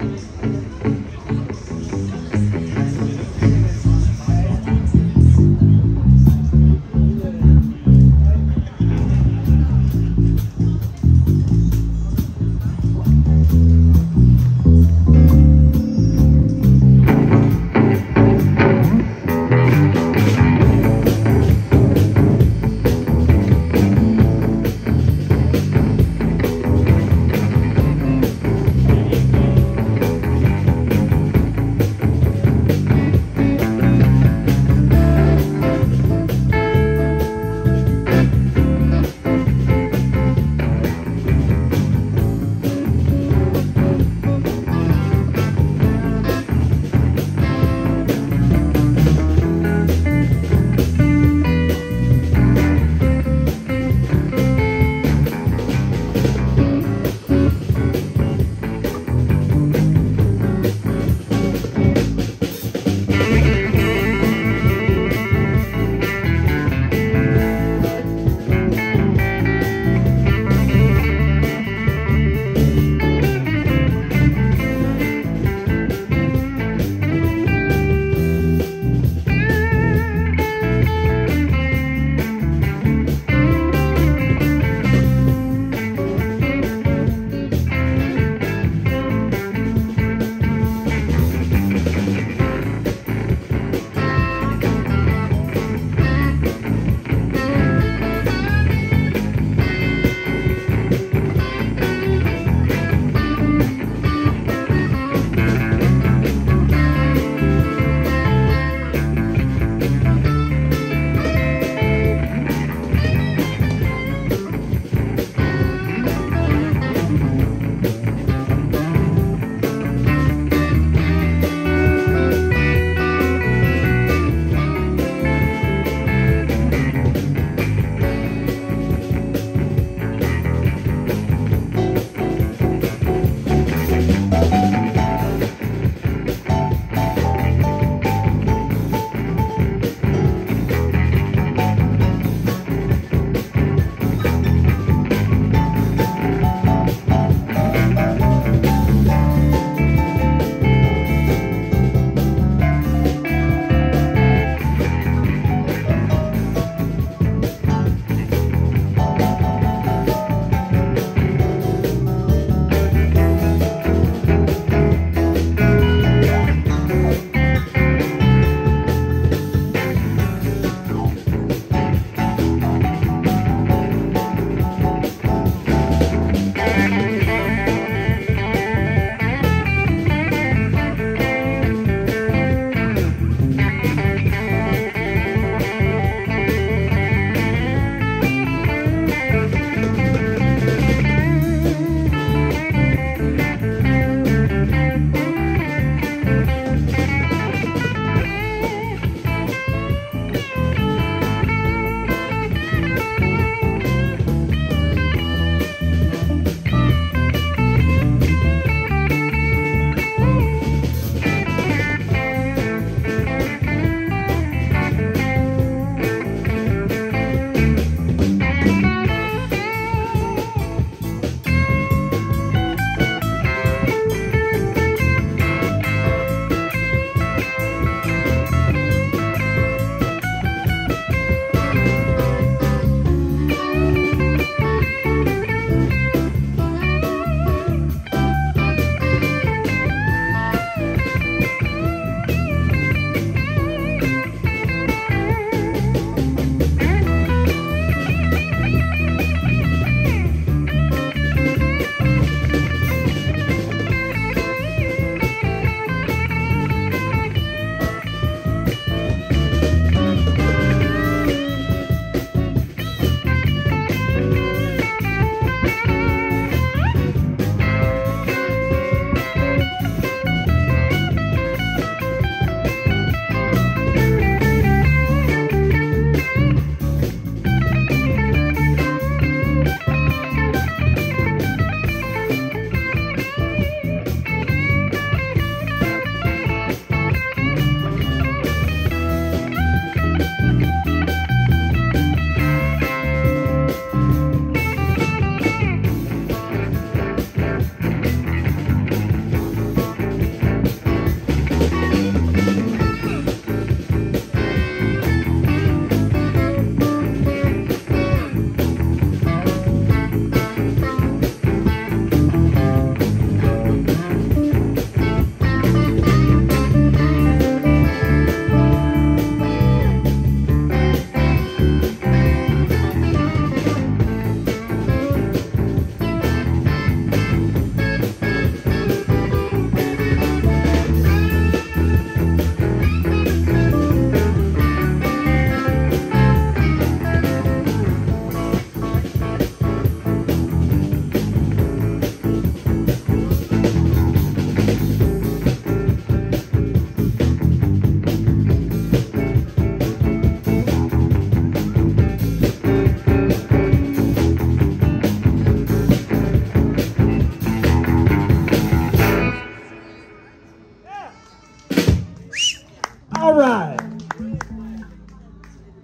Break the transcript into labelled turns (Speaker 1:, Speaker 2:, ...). Speaker 1: 嗯。